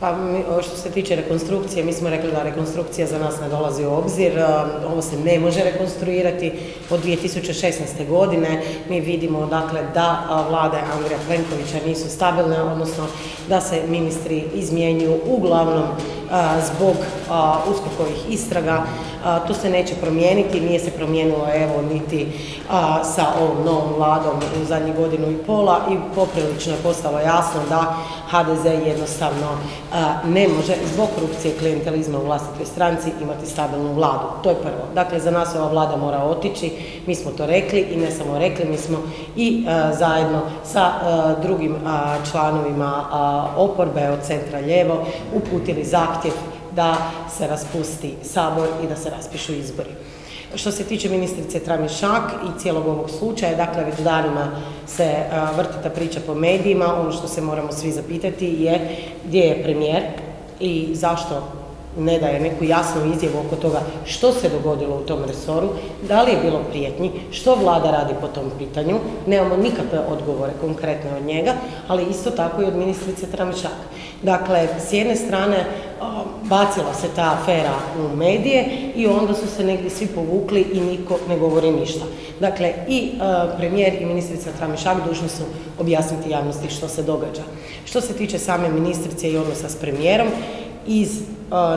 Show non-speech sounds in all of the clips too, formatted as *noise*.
Pa što se tiče rekonstrukcije, mi smo rekli da rekonstrukcija za nas ne dolazi u obzir. Ovo se ne može rekonstruirati od 2016. godine. Mi vidimo dakle da vlade Andreja Plenkovića nisu stabilne, odnosno da se ministri izmjenjuju uglavnom zbog uskokovih istraga. To se neće promijeniti, nije se promijenilo evo niti sa ovom novom vladom u zadnjih godinu i pola i poprilično je postalo jasno da HDZ jednostavno ne može zbog korupcije i klijentelizma u vlastitoj stranci imati stabilnu vladu. To je prvo. Dakle, za nas ova vlada mora otići, mi smo to rekli i ne samo rekli, mi smo i zajedno sa drugim članovima oporbe od centra ljevo uputili zahtjev da se raspusti sabor i da se raspišu izbori. Što se tiče ministrice Tramišak i cijelog ovog slučaja, dakle već danima se vrti ta priča po medijima, ono što se moramo svi zapitati je gdje je premijer i zašto ne daje neku jasnu izjavu oko toga što se dogodilo u tom resoru, da li je bilo prijetnji, što vlada radi po tom pitanju, nemamo nikakve odgovore konkretne od njega, ali isto tako i od ministrice Tramišak. Dakle, s jedne strane bacila se ta afera u medije i onda su se negdje svi povukli i niko ne govori ništa. Dakle, i premijer i ministrica Tramišak dužni su objasniti javnosti što se događa. Što se tiče same ministrice i odnosa s premijerom, iz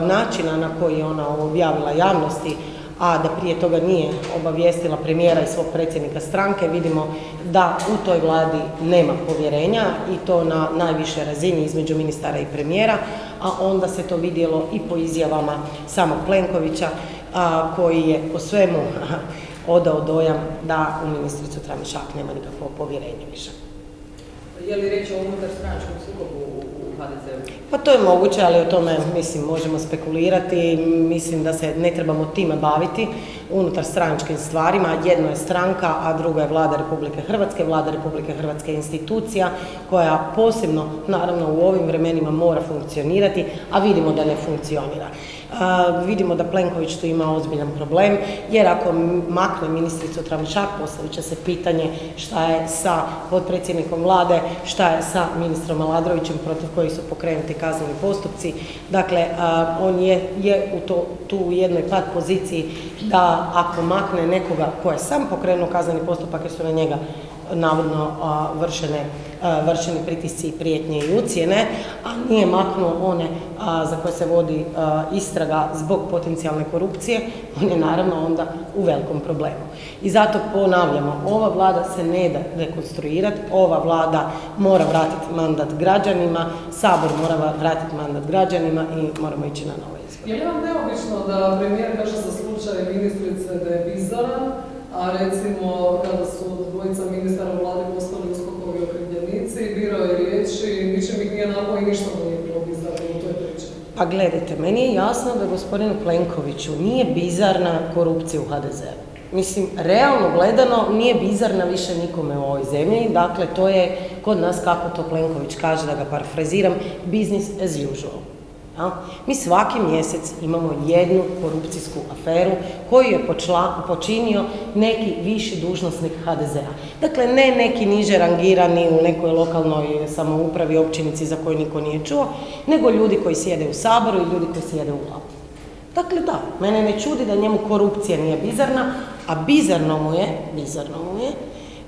načina na koji je ona objavila javnosti, a da prije toga nije obavijestila premijera i svog predsjednika stranke, vidimo da u toj vladi nema povjerenja i to na najvišoj razini između ministara i premijera, a onda se to vidjelo i po izjavama samog Plenkovića koji je po svemu *laughs* odao dojam da u ministricu Tramišak nema nikakvo povjerenje više. Je li reći o unutar stranačkom sukobu pa to je moguće, ali o tome mislim možemo spekulirati. Mislim da se ne trebamo time baviti unutar stranačkim stvarima. Jedno je stranka, a drugo je vlada Republike Hrvatske. Vlada Republike Hrvatske institucija koja posebno, naravno u ovim vremenima mora funkcionirati, a vidimo da ne funkcionira vidimo da Plenković tu ima ozbiljan problem, jer ako makne ministricu Tramišak, postavit će se pitanje šta je sa potpredsjednikom vlade, šta je sa ministrom Aladrovićem protiv kojih su pokrenuti kazneni postupci. Dakle, on je, je u to, tu u jednoj pad poziciji da ako makne nekoga ko je sam pokrenuo kazneni postupak jer su na njega navodno vršene, vršeni pritisci i prijetnje i ucijene, a nije maknuo one za koje se vodi istraga zbog potencijalne korupcije, on je naravno onda u velikom problemu. I zato ponavljamo, ova vlada se ne da rekonstruirati, ova vlada mora vratiti mandat građanima, sabor mora vratiti mandat građanima i moramo ići na nove izbore. Je li vam neobično da premijer kaže za slučaj ministrice da je bizaran, a recimo kada su dvojica ministara vlade postali uskokovi okrivljenici, birao je riječi, ničem ih nije napao i ništa mu nije bilo bizarno u toj priči. Pa gledajte, meni je jasno da gospodinu Plenkoviću nije bizarna korupcija u HDZ-u. Mislim, realno gledano nije bizarna više nikome u ovoj zemlji, dakle to je kod nas, kako to Plenković kaže, da ga parafraziram, business as usual. Mi svaki mjesec imamo jednu korupcijsku aferu koju je počinio neki viši dužnosnik HDZ-a. Dakle, ne neki niže rangirani u nekoj lokalnoj samoupravi, općinici za koju niko nije čuo, nego ljudi koji sjede u Saboru i ljudi koji sjede u vladu. Dakle, da, mene ne čudi da njemu korupcija nije bizarna, a bizarno mu je, bizarno mu je,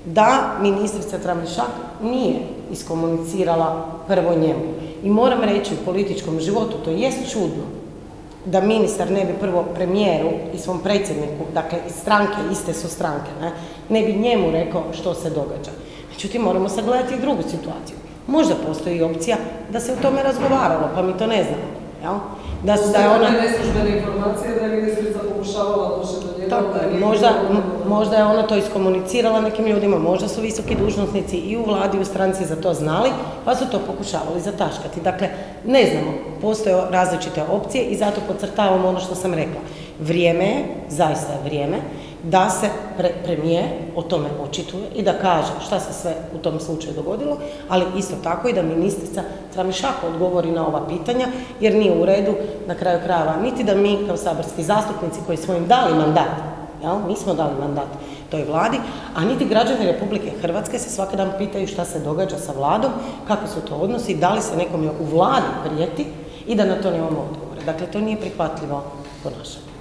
da ministrica Tramišak nije iskomunicirala prvo njemu. I moram reći u političkom životu, to jest čudno, da ministar ne bi prvo premijeru i svom predsjedniku, dakle iz stranke, iste su stranke, ne, ne bi njemu rekao što se događa. Međutim, moramo sagledati i drugu situaciju. Možda postoji opcija da se o tome razgovaralo, pa mi to ne znamo. Jel? Da, da je ona... neslužbene informacije da je ministrica pokušavala doći do njega. možda, možda je ona to iskomunicirala nekim ljudima, možda su visoki dužnosnici i u vladi i u stranci za to znali, pa su to pokušavali zataškati. Dakle, ne znamo, postoje različite opcije i zato podcrtavam ono što sam rekla. Vrijeme je, zaista je vrijeme, da se premijer o tome očituje i da kaže šta se sve u tom slučaju dogodilo, ali isto tako i da ministrica Tramišak odgovori na ova pitanja, jer nije u redu na kraju krajeva niti da mi kao saborski zastupnici koji smo im dali mandat, jel, mi smo dali mandat toj vladi, a niti građani Republike Hrvatske se svaki dan pitaju šta se događa sa vladom, kako su to odnosi, da li se nekome u vladi prijeti i da na to nemamo odgovore. Dakle, to nije prihvatljivo ponašanje.